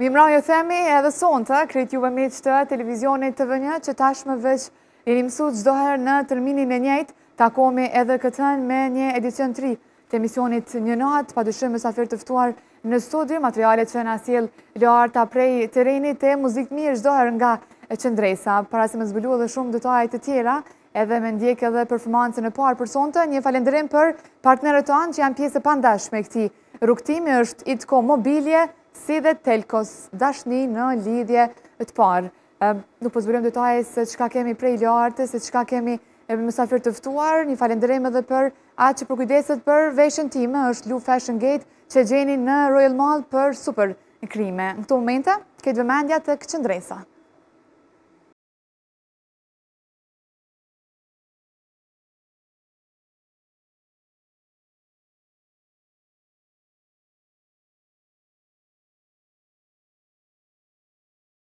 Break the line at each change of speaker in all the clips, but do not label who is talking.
Mirëmbrëma ju themi edhe sonte, krejt juve miq të televizionit TV1, që tashmë veç jeni mësu çdoherë në terminin e njëjtë, takohemi edhe këtë enjte me një edicion 3. të emisionit Një Natë, pa dyshim mysafirë të ftuar në studio, materiale që na sjell Learta prej terrenit e muzikë të mirë çdo herë nga Qëndresa. Para se me zbulu edhe shumë detaje të tjera, edhe me ndjek edhe performancën e parë për sonte, një falënderim për partnerët tanë që janë pjesë e pandashme e këtij rrugëtimi është Itko Mobilje si dhe Telkos dashni në lidhje të parë. Nuk po zbulojmë detaje se çka kemi prej Leartës, se çka kemi mysafirë të ftuar, një falënderim edhe për atë që përkujdeset për veshjen time, është Lu Fashion Gate, që e gjeni në Royal Mall për super krijime. Në këto momente, krejt vëmendja tek Qëndresa.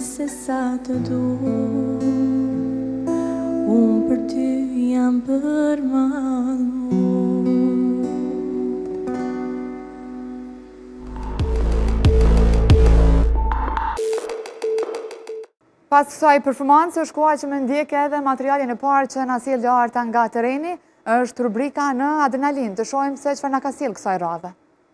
se sa të du Unë për ty jam për mallu
Pas kësaj performance, është koha që me ndjek edhe materialin e parë që na sjell Learta nga terreni, është rubrika Në adrenalinë, të shohim se çfarë na ka sjell kësaj radhe.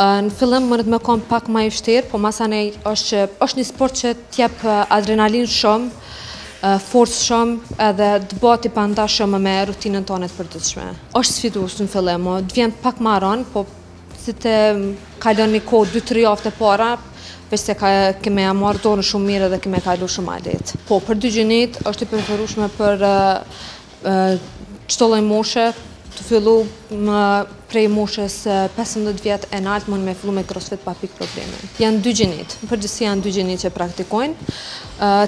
Në fillim mundet me kon pak ma i vështirë, po masandej është që është një sport që të jep adrenalinë shumë, forcë shumë edhe të bëhet i pandashëm në rutinën tonë të përditshme. Është sfidues në fillim, të vjen pak ma rëndë, po si të kalon një kohë 2-3 javët e para, veç se ke me ja marrë dorën shumë mirë edhe ke me kalu shumë ma lehtë. Po, për dy gjinitë është e preferushme për Çdo lloj moshe, tu fillu prej moshes 15 vjet e nalt mund me fillu me crossfit pa pik probleme. Janë dy gjinitë, në përgjithësi janë dy gjinitë që e praktikojnë.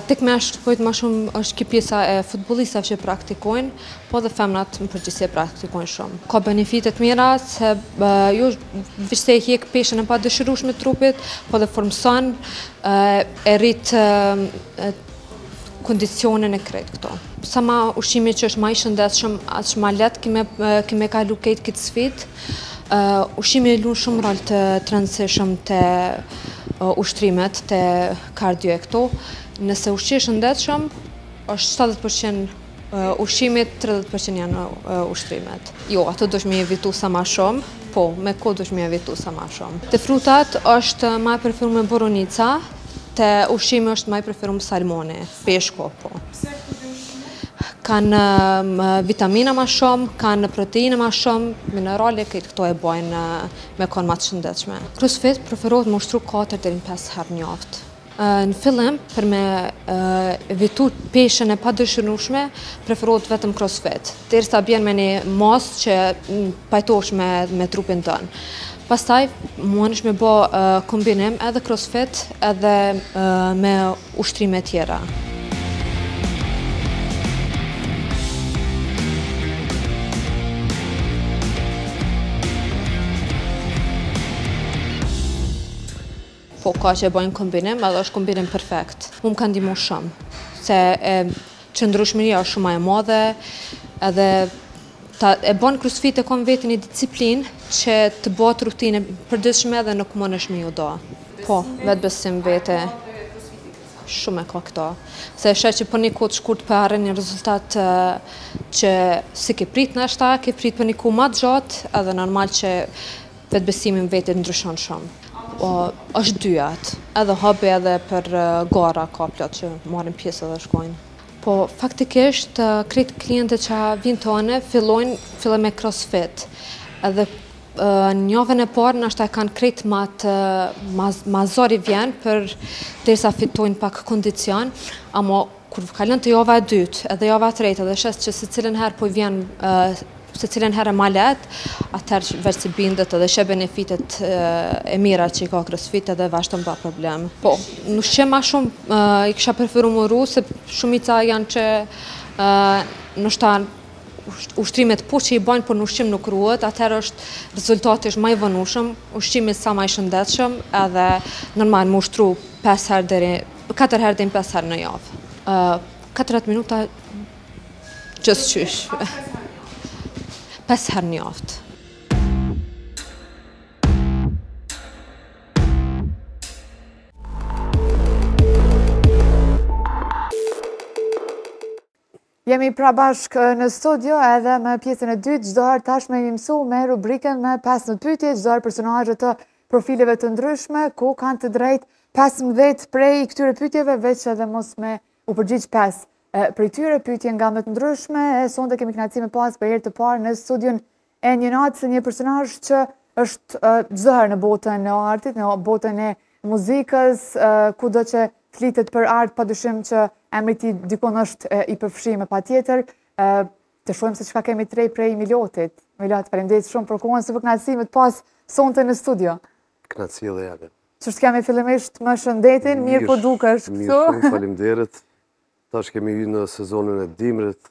Tek meshkujt ma shumë është kjo pjesa e futbollistave që e praktikojnë, po edhe femrat në përgjithësi e praktikojnë shumë. Ka benefite të mira se jo veç se e hjek peshën e padëshirueshme të trupit, po edhe formëson, e rrit kondicionin e krejt këto. Sa ma ushqimi që është ma i shëndetshëm, aq ma lehtë ki me, ki me kalu krejt këtë sfidë. Ushqimi e lun shumë rol të rëndësishëm te ushtrimet, te kardio e këto. Nëse ushqehesh shëndetshëm, është 70% Ushqimit tridhjetë për qind janë ushtrimet. Jo, ato duhesh me i evitu sa ma shumë, po, me ko duhesh me i evitu sa ma shumë. Te frutat është ma e preferume boronica, te ushqimi është ma i preferume salmoni, peshku, po. Pse këto dy ushqime? Kanë vitamina ma shumë, kanë proteina ma shumë, minerale, këtë këto e bojnë me konë ma të shëndetshme. Crossfit preferohet me ushtru katër deri në pesë herë në javë. Në fillim, për me evitu peshën e padëshirushme, preferohet vetëm crossfit, derisa bjen me ni masë që pajtosh me trupin ton. Pastaj, munesh me bo kombinim edhe crossfit edhe me ushtrime tjera. Po ka që e bojnë kombinim edhe është kombinim perfekt. Mu më ka ndimu shumë, se qëndrushmëria është shumë e madhe, edhe ta, e bojnë crossfit e kom vet një disiplinë që të bëhet rutinë e përditshme dhe nuk munesh me ju da. Po, vetëbesim në vete shumë e ka këta. Se sheh që për një kohë shkurt po e arrin një rezultat që s'e ke prit ndoshta, ke prit për një kohë ma t'gjatë edhe normal që Vetëbesimi në vete ndryshon shumë. Është dyjat. Edhe hobi edhe për gara ka plot që marrin pjesë edhe shkojnë. Po faktikisht krejt klientët që vijnë te na fillojnë fillim me crossfit. Edhe në javën e parë ndoshta e kanë krejt ma të ma zor i vjen përderisa fitojnë pak kondicion, ama Kur kalon te java e dytë, edhe java e tretë, edhe sheh që secilën herë po i vjen secilën herë ma letë, atëherë veç se bindet edhe sheh benefitet e mira që i ka crossfit edhe vazhdon më pa problem. Po, n'ushqim ma shumë i kisha preferu me u ru, se shumica janë që ndoshta ushtrimet po që i bajnë, por në ushqim nuk ruhen, atëherë është rezultati është më i vonueshëm, ushqimi sa më i shëndetshëm, edhe normal me ushtru 5 herë deri Katër herë deri n'pesë herë në javë. Katër herë minuta a qysh. Pesë herë në javë.
Jemi pra bashkë në studio edhe me pjesën e dytë, çdo herë tashmë jemi mësu me rubrikën me 15 pyetje, çdo herë personazhe të profileve të ndryshme, ku kanë të drejtë 15 prej këtyre pyetjeve, veç edhe mos me u përgjigj 5 prej tyre, pyetje nga më të ndryshme, e sonte kemi kënaqësinë me pas për herë të parë në studion E një natë me një personazh që është çdo herë në botën e artit, në botën e muzikës, kudo që flitet për art, padyshim që emri i tij dikun është i përfshirë patjetër, të shohim se çka kemi të re prej Milotit. Milot, faleminderit shumë për kohën e kam për kënaqësi me t'pas sonte në studio.
Kënaqësi edhe e
jemja. Qysh të kemi fillimisht me shëndetin, mirë po dukesh
këtu. Mirë shumë, faleminderit. Tash të kemi ju në sezonin e dimrit,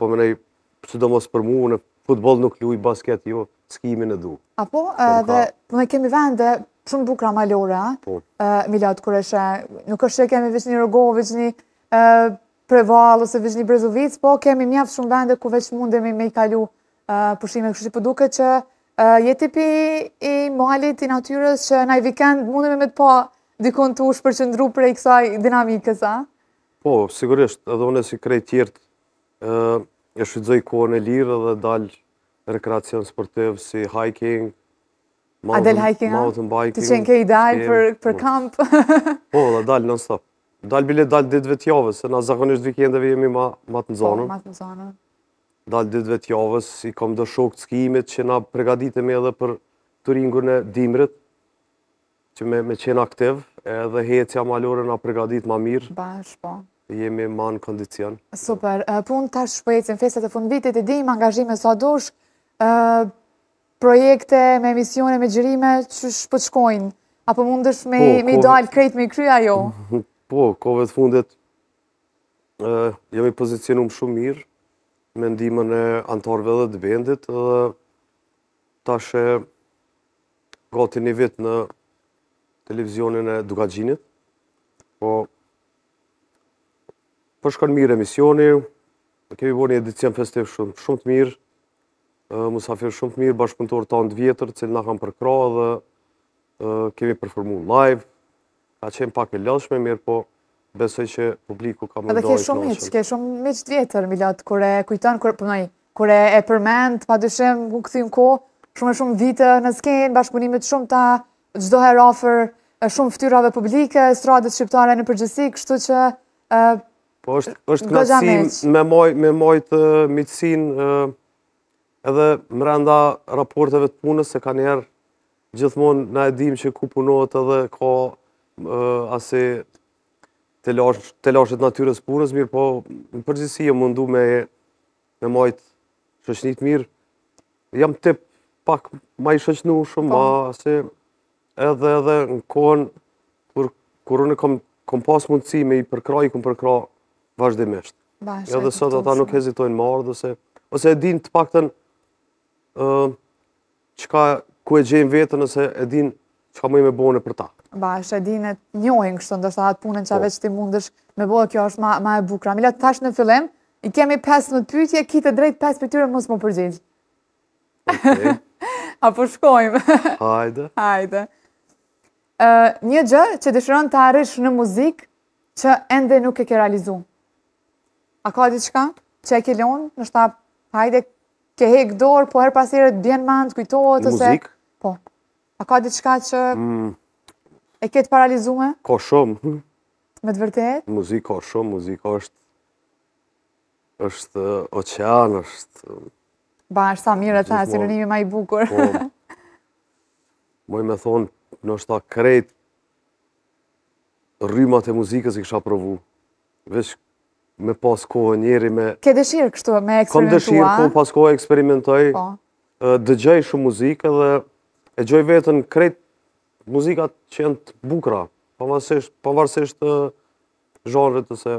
Po
menoj sidomos për mu, unë futboll nuk luj, basket jo, skimin e du.
A po, dhe po kemi vende shumë t'bukra malore, a? Po. Milot, kur e sheh, nuk është që kemi veç një Rugovë, veç një Prevallë, ose veç një Brezovicë, po kemi mjaft shumë vende ku veç mundemi me i kalu pushime, kështu që po duket që je tipi i malit, i natyres, që naj vikend mundemi me të pa dikun tu u shpërqendru prej kësaj dinamikës, a?
Po, sigurisht, edhe unë si krejt tjertë e shfrytëzoj kohën e lirë dhe dal rekreacion sportiv si hiking,
A del hiking,
mountain biking.
Ti qenke ideal për, për kamp.
po, dhe dal non stop. Dal bile dal ditëve të javës, se na zakonisht vikendeve jemi ma, ma të nxanun.
Po, ma të nxanun.
Dal ditëve të javës, i kam do shokë të skimit që na pregaditemi edhe për turingun e dimrit. Që me, me qenë aktivë, edhe hecja malore na pregadit ma mirë.
Bash, po.
Jemi ma në kondicion.
Super. Punët tash po ecin, festat e fundvitit, i dim, angazhime sa dush, projekte me emisione, me xhirime, qysh po t' shkojnë? Apo mundesh me, po, me dalë krejt me i kry a jo?
Po, kohëve të fundit, jemi pozicionum shumë mirë, me ndihmën e antarve edhe të bendit, dhe tash e Gati një vit në televizionin e Dukagjinit, po po shkon mirë emisioni, kemi bo një edicion festiv shumë, shumë të mirë, musafir shumë të mirë, bashkëpunëtorë tanë të vjetër, të cilët na kanë përkrah dhe kemi performu live, Ka qenë pak e lodhshme, mirë po besoj që publiku ka
me ndëgju. Edhe ke shumë miq, ke shumë miq të vjetër, Milot, kur e kujton, kur, po menoj, po kur e, e përmend, padyshim, tu u kthy në kohë, shumë e shumë vite në skenë, bashkëpunime të shumta, çdo herë afër shumë ftyrave publike, estradës shqiptare në përgjithësi, kështu që...
Po është, është knaqësi me majt, me majt miqësinë edhe mrenda raporteve të punës, se kanjëherë Gjithmonë na e dimë që ku punohet edhe ka asi telashet natyres punës, mirëpo në përgjithësi jam mundu me e majtë shoqninë mirë, jam tip pak ma i shoqnum shumë, po. mas' edhe edhe në kohën kur, kur unë kom, kom pas mundësi me i përkrah, i kom përkrah vazhdimisht. Ba, edhe sot ata nuk hezitojnë me ardhë ose, ose e din të paktën, uh, Çka, ku e gjejnë veten ose e dinë qka muj me bo unë për ta?
Ba, është e dinë e njohin kështu, ndoshta atë punën që po. veç ti mundësh me bojë, kjo është ma, ma e bukra. Milot, tash në fillim, i kemi 15 pytje, ki të drejtë 5 prej tyre mos m'u përgjigjë. Okay. A po shkojmë.
Hajde.
Hajde. Uh, një gjë që dëshiron ta arrish në muzikë që ende nuk e ke realizu. A ka diçka që e ke lonë, ndoshta, hajde, Ke hek dorë, po her pas here të bjen n'mend, kujtohet ose
Muzikë?
Po. A ka diçka që mm. e ke të parealizume?
Ka shumë.
Me të vërtetë?
Muzikë ka shumë, muzika është është oqean, është
Ba, është sa mirë e the, sinonimi ma i bukur. Po,
muj me thonë, ndoshta krejt rrymat e muzikës i kësha provu. Veç me pas kohë njeri me...
Ke dëshirë kështu me eksperimentu? Kom
dëshirë, kur kom pas kohë eksperimentoj. Po. Dëgjoj shumë muzikë dhe e gjoj veten krejt muzikat që janë të bukra. Pavarësisht, pavarësisht zhanrit ose...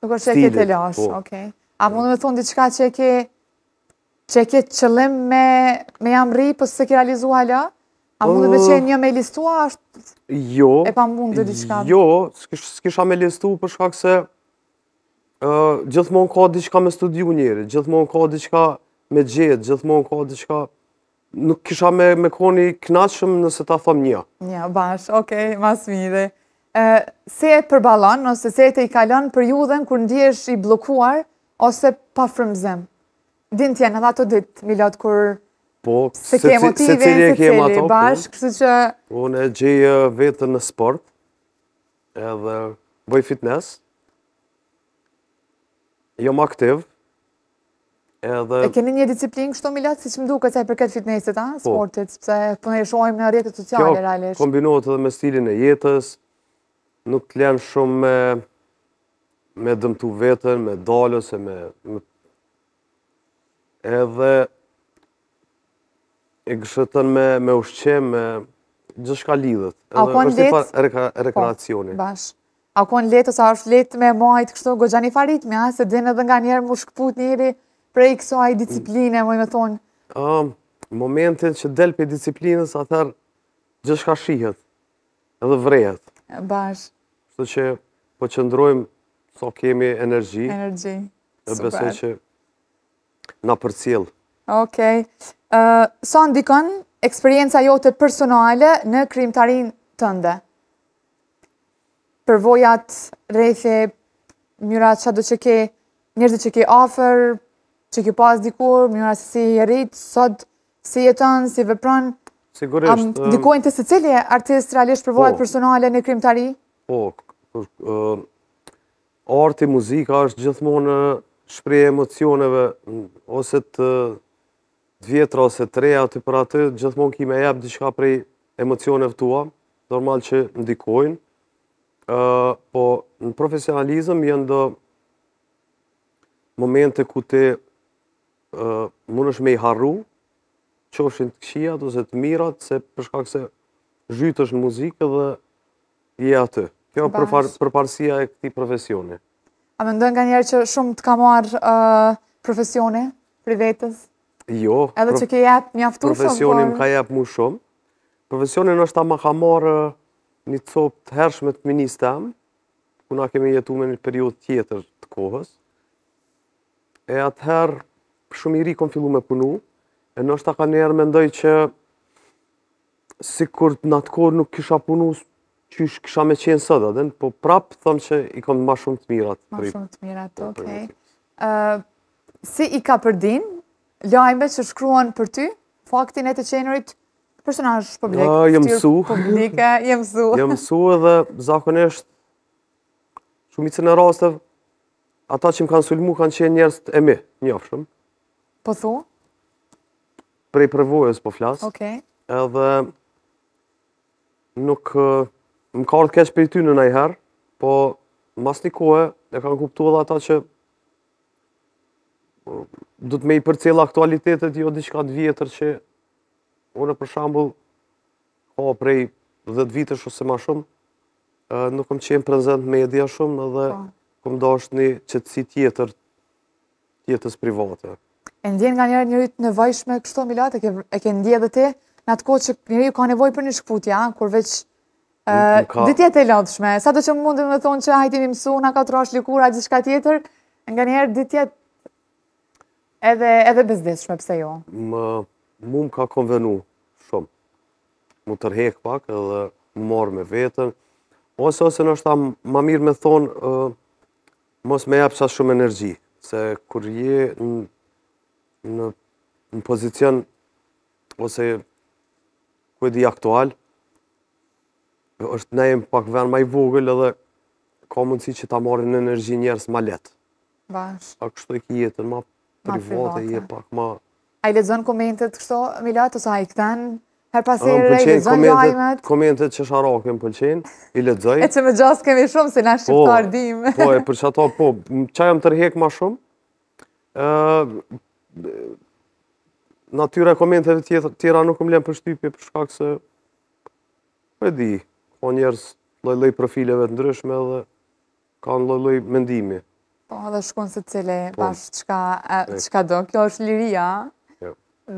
Nuk është që e ke të ndame, po. okej. A mundesh me thonë diçka që e ke Që e ke qëllim me, me ia mrri, por po s'e ke realizu hala? A mundet me qenë një me listu, është
jo,
e pamundur diçka?
Jo, s'kisha me listu për shkak se uh, gjithmonë ka diçka me studiu njeri, gjithmonë ka diçka me gjetë, gjithmonë ka diqka... Nuk kisha me, me konë i knaqshëm nëse ta thom një.
Një, bash, okej, okay, shumë mirë. Uh, si e përballon, ose si e tejkalon periudhën kur ndihesh i bllokuar, ose pa frymëzim? Dinë t'jenë edhe ato ditë, Milot, kur
po,
s'e ke motiv, se cili e ke ato, po. bashkë, kështu që...
Unë e gjej veten në sport, edhe bëj fitness, jom aktiv,
edhe... E keni një disiplinë kështu, Milot, siç më duket sa i përket fitnessit, a, po. sportit, sepse na po e shohim në rrjetet sociale, realisht.
Kjo kombinohet edhe me stilin e jetës, Nuk të lenë shumë me me dëmtu vetën, me dalë ose me edhe e qeshtu me, me ushqim, me gjithçka lidhet.
A u konë
letë? Reka, po, rekreacioni.
Po, bash. A u konë letë, ose a është lehtë me majtë, kështu, goxha njëfarë ritmi, a, s'e di edhe nganjëherë mu shkëput njeri prej kësaj disipline, mos me thonë.
Um, momentin që del prej disiplinës, atëherë gjithçka shihet. edhe vërehet.
Bash.
Kështu që po qëndrojmë sa kemi energji.
Energji.
Super. E besoj që na përcjell.
Okej. Okay. sa ndikon eksperienca jote personale në krijimtarinë tënde? Përvojat, rrethi, mënyra, çka do që ke, njerëzit që ke afër, që ke pas dikur, mënyra se si je rrit sot Si jeton, si vepron?
Sigurisht.
ndikojnë te secili artist realisht përvojat, po, personale në krijimtari?
Po, arti, muzika është gjithmonë shprehje e emocioneve, ose të vjetra, ose të reja, aty për aty, gjithmonë ki me jep diçka prej emocioneve tua, normal që ndikojnë, po në profesionalizm janë do momente ku ti Mundesh me i harru, qofshin të këqijat ose të mirat, se për shkak se zhytesh në muzikë dhe je aty. Kjo është përparësia e këtij profesioni.
A mendon nganjëherë që shumë të ka marrë profesioni prej vetes?
Jo.
Edhe që ke jep mjaft
shumë? Profesioni më ka jep mu shumë. Profesioni noshta më ka marrë një copë të hershme të fëminisë tem, kur na kemi jetu me një periudhë tjetër të kohës. E atëherë shumë i ri kom fillu me punu, e noshta kanjëherë mendoj që sikur në atë kohë nuk kisha punu qysh kisha me qenë sot, e din, po prapë thom që i kom ma shumë të mirat.
Ma shumë të mirat, po, okej. Si i kapërdin, lajme që shkruan për ty, faktin e të qenurit personazh publik,
jo, jam
msu, publik, jam
msu. Jam msu edhe zakonisht shumicën e rasteve, ata që më kanë sulmu kanë qenë njerëzt e mi, njoftshëm.
Po thu?
Prej përvojës po flas.
Oke.
Edhe nuk më ka ardhë keq prej tyne najherë, po mas një kohe e kam kuptu edhe ata që duhet me i përcjell aktualitetet jo diçka të vjetër që unë për shembull ka prej 10 vitesh ose ma shumë, Nuk kam qenë prezent media shumë dhe kam dashtë një qetësi tjetër t'jetës private.
E ndjenë nganjëherë njeri t'nevojshme kështu, Milat, e ke ndje dhe ti, në atë kohë që njeriu ka nevoj për një shkëputje, kur veç ditet e lodhshme, sado që mundin me thonë që hajt jemi mësu, na ka trash lëkura, gjithçka tjetër, nganjëherë ditet edhe bezdeshme, pse jo?
Më, mu më ka konvenu, m'u tërhek pak edhe m'u marrë me veten, ose ose noshta ma mirë me thonë, mos me jap aq shumë energji, se kur je në pozicion, ose ku di, aktual, asht ne jemi pak venë ma i vogël edhe ka mundësi që ta marrin energji njerëz ma letë.
Bash.
A kështu e ki jetën, ma private, je pak ma...
A i lexon komentet kështu, Milat, ose a i kthen? Herë pas here, i lexon lajmet?
Komentet qesharake më pëlqen, i lexoj.
E që me gjasë kemi shumë, se na po, shqiptarët dimë.
Po, e për qato, po, që jam tërhek ma shumë? Natyra e komenteve tjera nuk më len përshtypje, për shkak se... Po e di, ka njerëz lloj-lloj profileve të ndryshme dhe... Ka lloj-lloj mendimi.
Po, dhe shkrun secili, po. bash çka do. Kjo është liria, jo.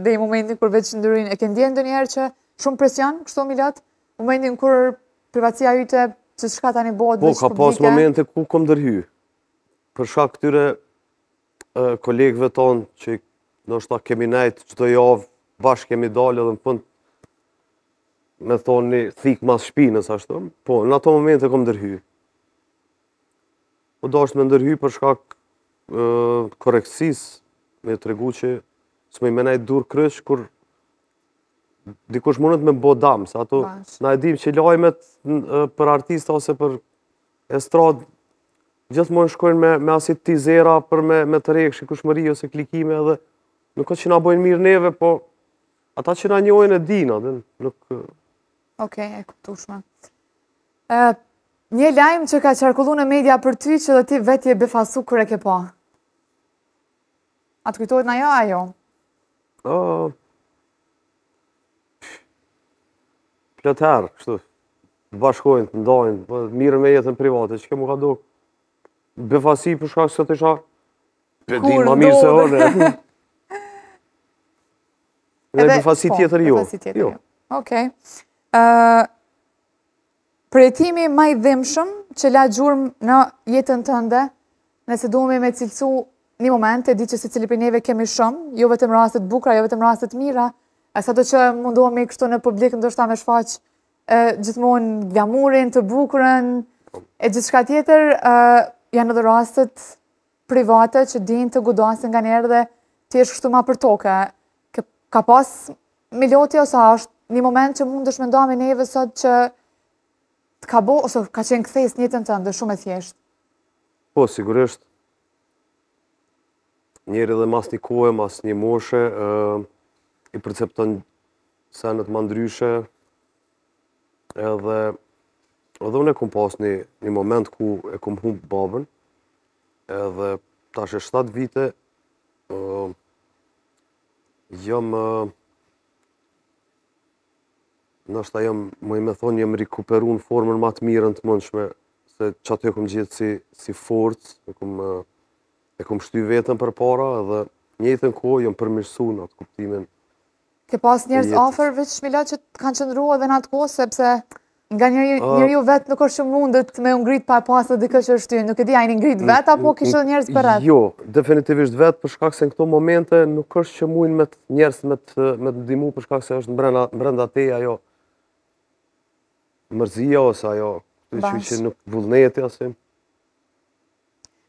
dej momentin kur veç ndërhyn, e ke ndjerë ndonjëherë që shumë presion, kështu milat, momentin kur privatësia jote, gjithçka tani bëhet
po, veç publike. Po, ka pas momente ku kom ndërhy, për shkak këtyre kolegëve tonë që ndoshta kemi nejt çdo javë bashkë kemi dalë edhe në fund me thonë një thikë mas shpinës ashtu, po në ato momente kom ndërhy. U dasht me ndërhy për shkak korrektësisë me tregu që s'kemi me nejt dur kryq, kur dikush mundet me bo dam, se atë na e dim që lajmet për artista ose për estrad Gjithmonë shkojnë me, me asit tizera për me, me tërhek shikushmëri ose klikime edhe nuk është që na bojnë mirë neve, po ata që na njojnë e dinë, edhe nuk...
Oke, e kuptueshme. një lajm që ka qarkullu në media për ty që edhe ti vetë je befasu kur e ke pa. A të kujtohet najnjo, a jo? Plot
herë, kështu, të bashkojnë, të ndajnë, po, merren me jetën private, çka m'u ka dok, befasi për shkak se thisha, për di ma mirë se orë, e, Dhe befasi po, tjetër jo. Befasi tjetër jo. jo.
Okej. Përjetimi ma i dhimshëm që la gjurmë në jetën tënde, nëse duhem me cilësu një moment, e di që secili prej neve kemi shumë, jo vetëm raste t'bukra, jo vetëm raste t'mira, ose ato që mundohemi kështu në publik, ndoshta me shfaq gjithmonë glamurin, të bukurën, e gjithçka tjetër, janë edhe rastet private që dinë të godasin nganjëherë edhe thjesht kështu ma përtokë. Ka pas Milot, ose është një moment që mundesh me nda me neve sot që të ka bo, ose ka qenë kthesë n'jetën tënde, shumë e thjeshtë.
Po, sigurisht, njeri edhe mas një kohë, mas një moshe, i percepton senet ma ndryshe, edhe, edhe unë e kom pas një, një moment ku e kom hum babën, edhe tash e 7 vite, jam ndoshta jam muj me thonë jam rikuperu në formën ma të mirën të mundshme se qatë e kom gjetë si, si forcë e kom e kom shty vetën përpara edhe njëjtën kohë jam përmirësu në atë kuptimin
Ke pas njerëz afer vetes Milot që të kanë qëndru edhe në atë kohë sepse Nganjëherë, uh, njeriu vetë nuk është që mundet me u ngrit pa pas dhe dikë që e shtyn, nuk e di, a je ngrit vetë, apo kishe edhe njerëz përreth?
Jo, definitivisht vetë, për shkak se në këto momente nuk është që mujnë me t' njerëz me të me të ndihmu, për shkak se është mbrenda, mbrenda te ajo mërzia ose ajo, të që që nuk vullneti asi.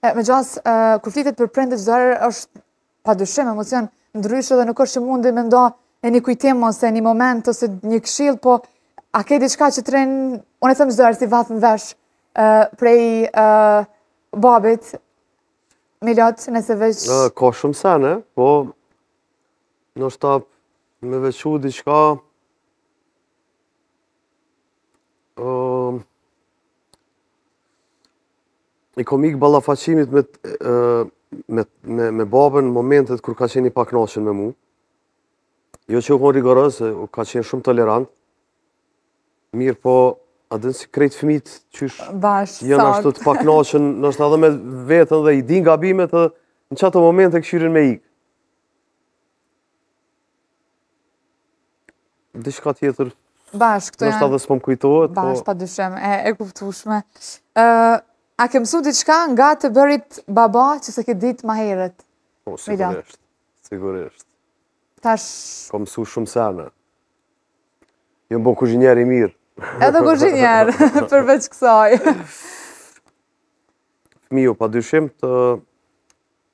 E, me gjasë, uh, kur flitet për prindët çdoherë është Pa dyshim, emocion, ndryshe dhe nuk është që mundi me nda as një kujtim ose një moment ose një këshillë, po a ke diçka që të rrin, unë e them çdoherë si vath në vesh, prej babit, Milot, nëse veç...
Ka shumë sene, po ndoshta me veçu diçka... I kom ik ballafaqimit, me me me me babën në momentet kur ka qenë i pakënaqur me mu. Jo që u kon rigoroz, ka qenë shumë tolerant. Mirëpo, a din si krejt fëmijët qysh janë ashtu të paknaqun, ndoshta edhe me vetën dhe i din gabimet dhe në qato momente kqyrin me ikë. Diçka tjetër, ndoshta edhe s'po m'kujtohet.
Po- Bash, pa dyshim, e kuptushme. A ke mësu diçka nga të bërit baba që s'e ke ditë ma heret?
Po, sigurisht, sigurisht.
Tash...
Kam mësu shumë sene. Jam bo kuzhinjer i mirë.
Edhe kuzhinjer, përveç kësaj.
Fëmiju, pa dyshim të...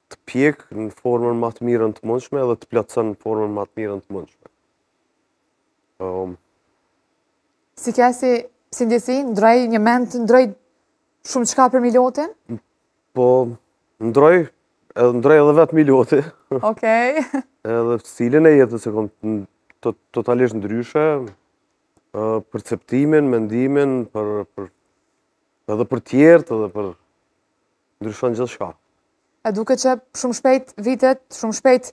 të pjek në formën ma të mirën të mundshme dhe të plotëson në formën ma të mirën të mundshme. Um.
Si ka qenë si, si ndjesi, ndroj njëmend, ndroj shumë çka për Milotin?
Po, ndroj, edhe ndroj edhe vetë Miloti.
Okej.
edhe stilin e jetës e kom të, totalisht ndryshe, perceptimin, mendimin, për, për, edhe për tjertë, edhe për ndryshon gjithçka.
E duket që shumë shpejt vitet, shumë shpejt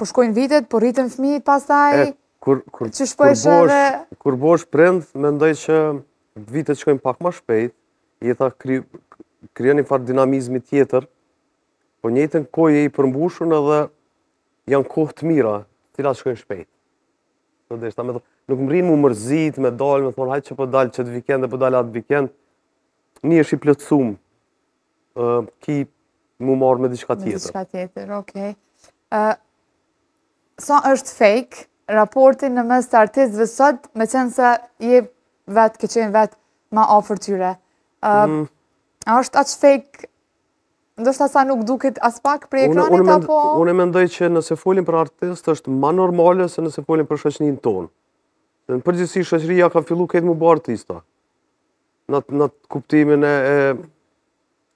po shkojnë vitet, po rriten fëmijët pastaj. E, kur kur që kur bosh, edhe...
kur bosh prind, mendoj që vitet shkojnë pak ma shpejt, jeta kri, krijon një farë dinamizmi tjetër. Po njëjtën kohë je i përmbushur edhe janë kohë të mira, të cilat shkojnë shpejt. Do deshta me thonë, nuk më mrrin mu mërzit, me dalë, me thonë, hajt që po dal qëtë vikend dhe po dal atë vikend, Nihesh i plotësum, ki mu marrë me diçka tjetër.
Me diçka tjetër, okej. Sa është fake raporti në mes të artistëve sot, meqenëse je vetë, ke qenë vetë ma afër tyre? Mm. A është aq fake, ndoshta sa nuk duket as pak prej ekranit, apo?
Unë e mendoj që nëse folim për artistë, është ma normale se nëse folim për shoqninë tonë. Në përgjithsi shoqëria ka fillu krejt mu bo artista. në atë kuptimin e e,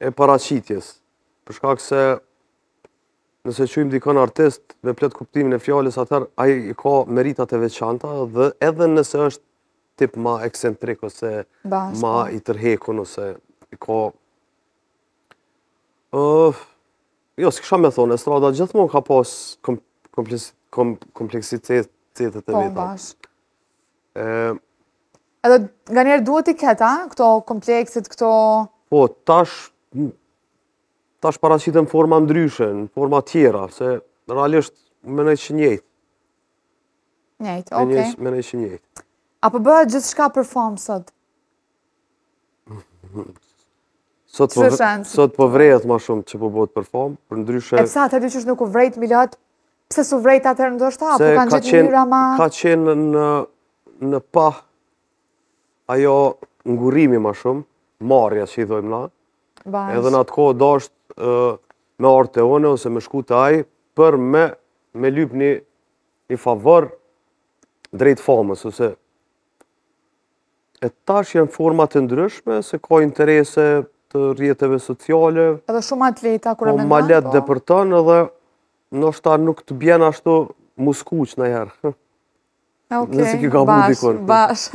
e paraqitjes. Për shkak se nëse quajmë dikon artist me plot kuptimin e fjalës, atëherë ai i ka meritat e veçanta dhe edhe nëse është tip ma ekscentrik ose ma po. i tërhekun ose i ka ë uh, jo, s'kisha me thonë, estrada gjithmonë ka pas kom, kompleksitetet e po, veta. Po, bashkë.
Edhe nganjëherë duhet t'i ketë, këto komplekset, këto...
Po, tash, tash paraqiten në forma ndryshe, në forma tjera, se realisht mendoj që
njejtë. Njejtë,
oke. Mendoj që njejtë.
A po bëhet gjithçka për famë sot?
Sot po, sot po vrehet ma shumë që po bohet për famë, përndryshe...
E pse atëherë ndoshta nuk u vrejtë Milot, pse s'u vrejtë atëherë ndoshta apo kanë gjithnjë njëra ma...
Ka qenë në, në pah ajo ngurimi ma shumë, marrja që i thojmë na, edhe në atë kohë ndoshta me ardhë e me thonë ose me shku te ai, për me, me lypë një, një favor drejtë famës, ose E tash janë forma të ndryshme, se ka interese të rrjeteve sociale.
Edhe shumë t'leta, kur
e mendon. Po ma letë po depërton edhe, ndoshta nuk të bjen ashtu me u skuq nanjëherë. Ok, bash,
bash.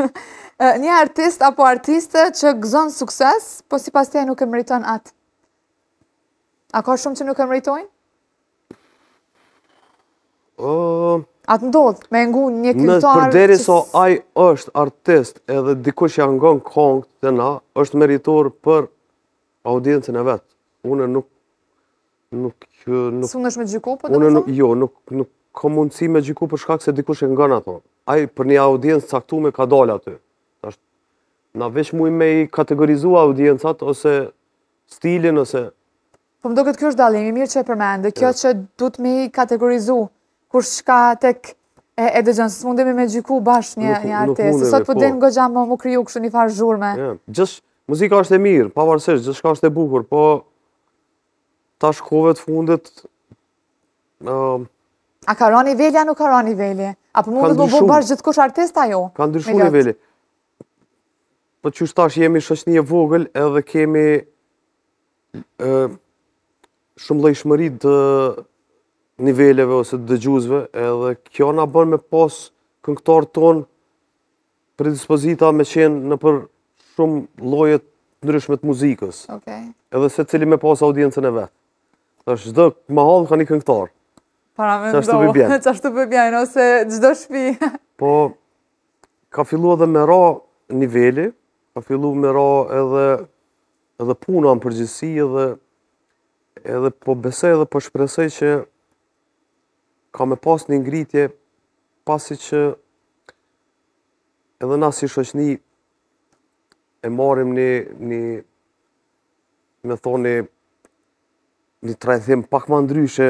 Një artist apo artiste që gëzon sukses, po sipas teje nuk e meriton atë. A ka shumë që nuk e meritojnë? A t'ndodh me ngu një
këngëtar... Përderisa ai është artist edhe dikush ia ngon kongët e tina, është meritor për audiencën e vet. Unë nuk... Nuk...
S'mundesh me gjyku, po do me
thonë? Jo, nuk... Nuk kam mundësi me gjyku për shkak se dikush ia ngon ato. Ai për një audiencë t'caktume ka dalë aty. Na veç mujmë me i kategorizu audiencat ose stilin ose...
Po më doket ky është dallimi, mirë që e përmende, kjo që duhet me i kategorizu, çka kush e, e dëgjën, s'mundemi me gjyku bash një, një artist, sot po din goxha me, me kriju kështu një farë zhurme.
Ja, qysh, muzika është e mirë, pavarësisht, gjithçka është e bukur, po tash kohëve të fundit...
Uh, A ka ra niveli, a nuk ka ra niveli? A po mundet m'u bo bash gjithkush artist a jo?
Ka ndryshu niveli. Po qysh tash jemi shoqni e vogël edhe kemi shumëllojshmëri të niveleve ose të dëgjuesve edhe kjo na bën me pas këngëtarët tanë predispozita me qenë nëpër shumë lloje të ndryshme të muzikës. Okej. Edhe secili me pas audiencën e vet. Tash çdo mahall ka një këngëtar.
Pra mendo, ashtu po bjen. Ashtu po bjen, ose çdo shpi.
Po, ka fillu edhe me ra niveli, ka fillu me ra edhe edhe puna në përgjithësi edhe edhe po besoj edhe po shpresoj që ka me pas një ngritje pasi që edhe na si shoqni e marrim një një me thonë një trajthim pak ma ndryshe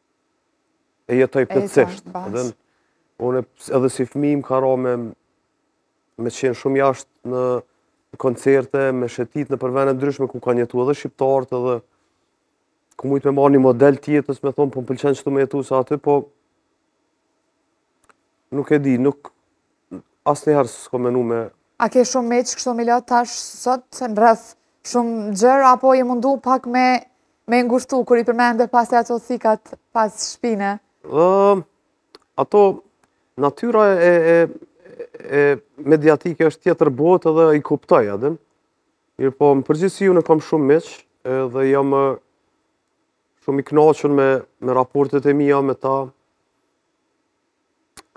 e
jetoj pjesërisht. Unë edhe si fmi më ka ra me me qenë shumë jashtë në koncerte, me shetit nëpër vene t'ndryshme, ku kanë jetu edhe shqiptarët edhe kum mujtë me marrë një model t'jetës me thonë, po më pëlqen qitu me jetu se aty, po Nuk e di, nuk, asnjëherë s'kom menu me...
A ke shumë miq kështu Milo tash sot një rreth shumë gjërë, apo je mundu pak me, me e ngushtu, kur i përmende pasi ato thikat pas shpine?
Uh, ato, natyra e, e, e mediatike është tjetër botë dhe i kuptoj, a din. Mirëpo, në përgjithsi unë kam shumë miq, dhe jam shumë i knaqun me, me raportet e mija me ta,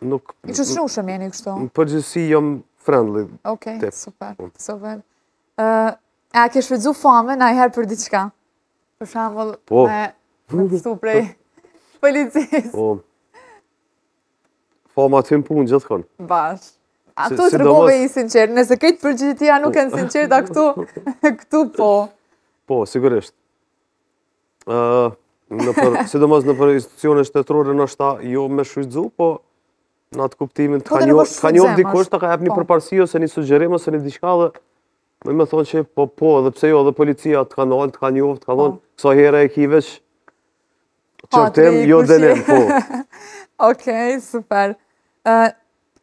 nuk... ju shumë jeni kështu?
Në përgjithësi jam friendly.
Okej, super, po. super. A ke shfrytëzu famën najherë për diçka? Për shambull, po. me pshtu prej policisë. Po.
Fama të hyn n'punë gjithkun.
Bash. A këtu tregove i sinqerë, nëse krejt përgjigjet nuk janë t'sinqerta, këtu, këtu po.
Po, sigurisht. Sidomos nëpër institucione shtetërore nashta jo me shfrytëzu, po në atë kuptimin t'ka njoftë dikush ta ka jep një përparsi ose një sugjerim ose një diçka dhe me me thonë që po po dhe pse jo dhe policia të ka nalë, të ka njoftë, të ka thonë po. ksaj herë e ki veç qortim, jo dënim, po.
Okej, super.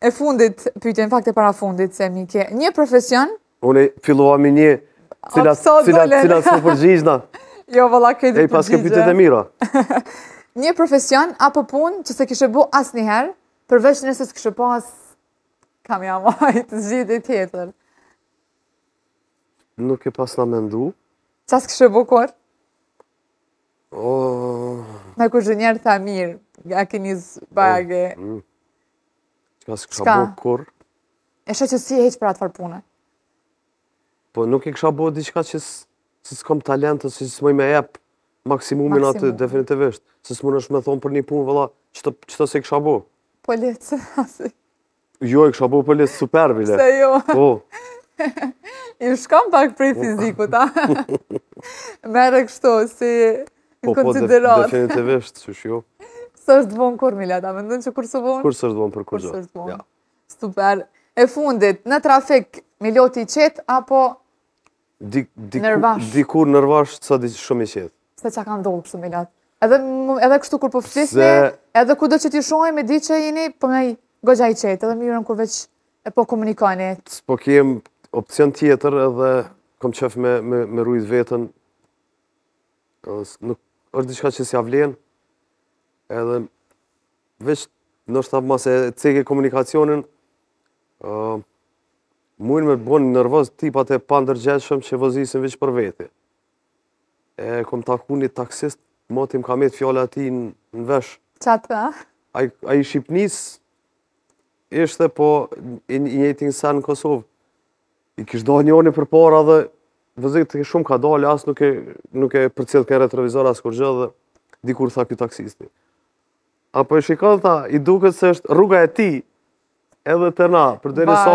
E fundit, pyetje, n'fakt e parafundit, se m'iku, një profesion?
Unë fillova me një, cila s'u përgjigjna.
Jo, valla, këtë
përgjishna. I paske pyetjet e mira.
Një profesion apo punë që s'e kishe bu asnjëherë, përveç nëse s'kishe pas kam ja majtë, zgjidhje tjetër.
Nuk e pasna mendu.
Ça s'kishe bu kurrë? Kuzhinier tha mirë, a ki një
zbage. Ça s'kishe bo kurrë?
E shë që si e heqë për atë farë punë?
Po nuk e kisha bo diçka që si s'kam talent, ose s'muj me jep maksimumin aty, definitivisht. Se s'munesh me thonë për një punë, valla, qëta s'e kisha bo?
Balet, a s'e.
Jo, e kisha bo balet super, bile.
Se jo. Po. I shkam pak prej po. fiziku, ta. Mere kështu, si
në konsiderat. Po, po, definitivisht, që shjo.
S'është vonë kurrë, Milot, a, mendon që kurrë
s'vonë? Kurrë s'është vonë për
kurgjë. Kurrë s'është vonë. Super. E fundit, në trafik, Miloti i qetë, apo Nervash.
Dikur nervash, tashti shumë i qetë.
Se çka ndodhi kështu, Milot. Edhe, edhe kështu kur po flisni, edhe kudo që t'ju shohim me dije që jeni bo goxha i qetë, edhe mirën kur veç e po komunikoni.
S'po kem opcion tjetër edhe kom qejf me, me, me rujt vetën. Nuk, është diçka që s'ia vlenë. Edhe veç, ndoshta masi e ceke komunikacionin, Mujnë me bo nervoz tipat e pandërgjegjshëm që vozisin veç për veti. E kom taku një taksist, moti m'ka met fjala e tij në vesh.
Ça tha?
Ai i Shqipnisë ishte po i njëjti sen në Kosovë. I kish dalë njëri përpara dhe vozitke shumë kadalë, as nuk e nuk e përcjellke retrovizor as kurgjë dhe dikur tha ky taksisti. A po e shikon tha, i duket se është rruga e tij. Edhe te na,
përderisa,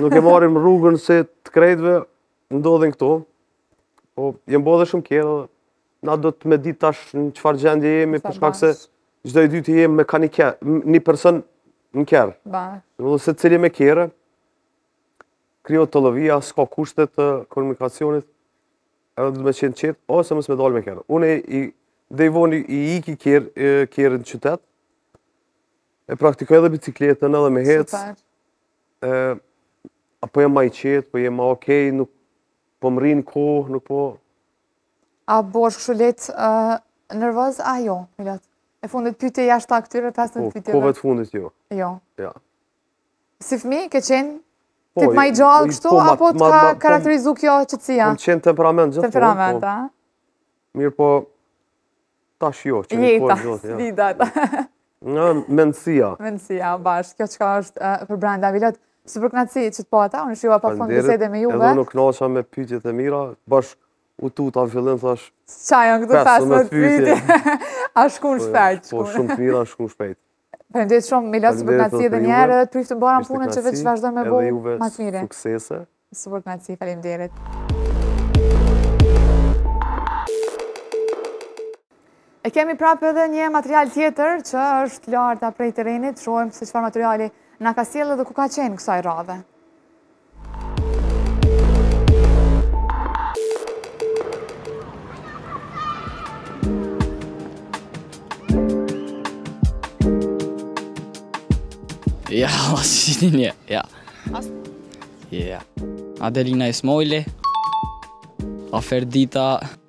nuk e marrim rrugën se të krejtve, ndodhin këtu, po jem bo edhe shumë kerre, na duhet me ditë tash në çfarë gjendje jemi, për shkak se çdo i dyti jemi me ka një kerr, një person një kerr. Edhe secili me kerr, krijohet lëvija, s'ka kushte të komunikacionit, edhe duhet me qenë të qetë, ose mos me dalë me kerr. Unë i, dhe i voni i iki kerrit, kerrit në qytet, E praktikoj edhe bicikletën edhe me hec. Super. E, po jem ma i qetë, po jem ma okej, okay, nuk po më rrinë kohë, nuk po...
A bohesh kështu lehtë uh, nervoz? A jo, Milot. E fundit pytje jashta këtyre, tash në
po, pytje. Kohëve të fundit jo.
Jo.
Ja.
Si fmi, ke qenë po, tip ma i gjallë po, kështu, po, apo të ka karakterizu kjo qetësia?
Kom qenë temperament gjithë.
Temperament, po,
a? Mirëpo, Tash jo, që një kohë
gjatë. Jeta, sfida.
Në mendësia.
Mendësia, bashkë. Kjo çka është përbrenda, Milot. Super knaqësi që të pata, unë shijova pafund bisedën me juve.
Edhe u knaqa me pytjet e mira, bash u tuta n'fillim thash...
Ça janë këto 15 pytje? A shkun shpejt?
Po, shumë të mira, shkun shpejt.
Faleminderit shumë, Milot, super knaqësi edhe një herë, edhe të priftë e mbara në punën që veç vazhdon me bo, ma s'miri.
Suksese.
Super knaqësi, faleminderit. E kemi prapë edhe një material tjetër që është lart, a prej terrenit, shohim se çfarë materiali na ka sjellë dhe ku ka qenë kësaj radhe.
Ja, si ti një, ja. Ja. Adelina Ismajli. Afërdita.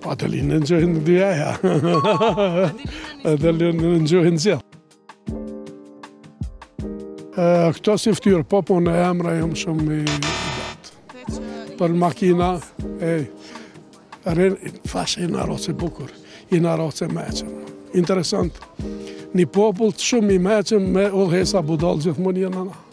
Po të
linë në
njohin të dyja, ja. Po të linë i njohin të gjithë. Këto si ftyrë, po po në emra jam shumë i dobët. Për makina, e, rrinë, fashe i në racë e bukur, i në racë e meçme. Interesant, një popull shumë i meçëm me udhëheqsa budallë gjithmonë në në.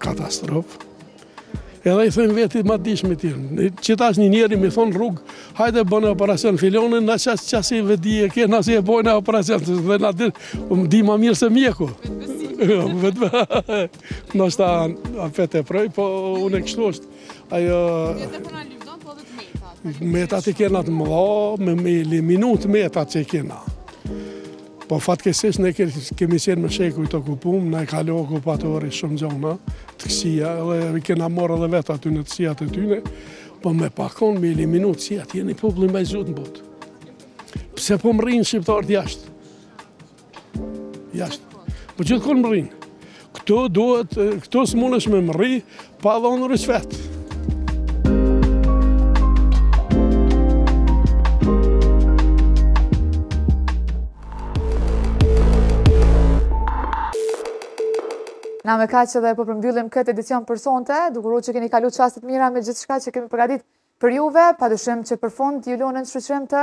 Katastrofë. Edhe i themi vetit ma të dishëm se tjerët. Që tash një njeri me i thonë rrugë, hajde bone operacion filonin, në qasë qasë i vedi e kje, nëse e bojnë operacion, dhe në atë um, di ma mirë se mjeku. Vetëbësi. Në është ta fete e prëj, po unë e kështu është. Ajo... Të metat i kena të mëdha, me eliminu të metat që i kena. Po fatkeqësisht ne kemi qenë me shekuj të okupum, na e ka lon okupatori shumë gjona të kqija, edhe i kena marrë edhe vetë atyne të kqijat e tyne, po me pakon me eliminu të kqijat, jeni populli ma i zgjut në botë. Pse po mrrijnë shqiptarët jashtë? Jashtë. Po gjithkun mrrijnë? Këtu duhet, këtu s'mundesh me mrri pa dhonë ryshfet.
Na me kaq edhe po përmbyllim këtë edicion për sonte, duke uru që keni kalu çaste të mira me gjithçka që kemi përgatit për juve, pa dyshim që për fund ju
lomë në shoqërim të